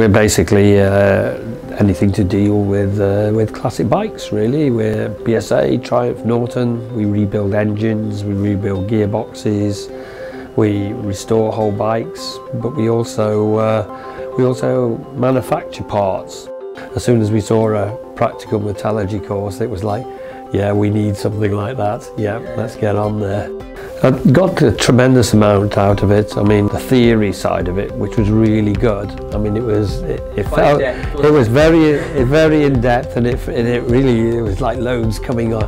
we're basically uh, anything to deal with uh, with classic bikes really. We're BSA, Triumph, Norton. We rebuild engines, we rebuild gearboxes, we restore whole bikes, but we also uh, we also manufacture parts. As soon as we saw a practical metallurgy course, it was like, yeah, we need something like that. Yeah, let's get on there. I got a tremendous amount out of it. I mean, the theory side of it, which was really good. I mean, it was it, it felt it was very very in depth, and it and it really it was like loads coming on,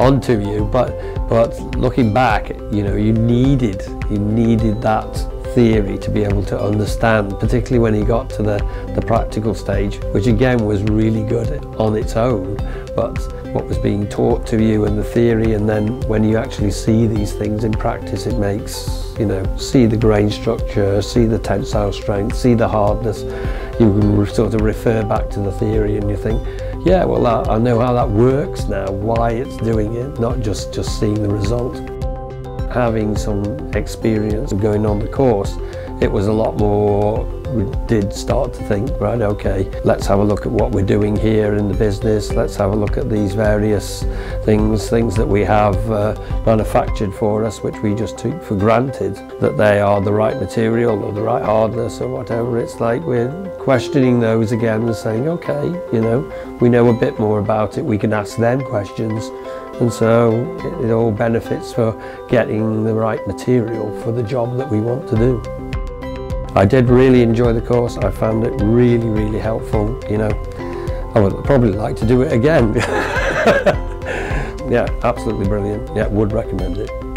onto you. But but looking back, you know, you needed you needed that theory to be able to understand, particularly when he got to the, the practical stage, which again was really good on its own, but what was being taught to you and the theory, and then when you actually see these things in practice, it makes, you know, see the grain structure, see the tensile strength, see the hardness. You can sort of refer back to the theory and you think, yeah, well, I know how that works now, why it's doing it, not just, just seeing the result having some experience of going on the course, it was a lot more, we did start to think, right, okay, let's have a look at what we're doing here in the business, let's have a look at these various things, things that we have uh, manufactured for us, which we just took for granted, that they are the right material or the right hardness or whatever. It's like we're questioning those again and saying, okay, you know, we know a bit more about it, we can ask them questions and so it, it all benefits for getting the right material for the job that we want to do. I did really enjoy the course. I found it really, really helpful. You know, I would probably like to do it again. yeah, absolutely brilliant. Yeah, would recommend it.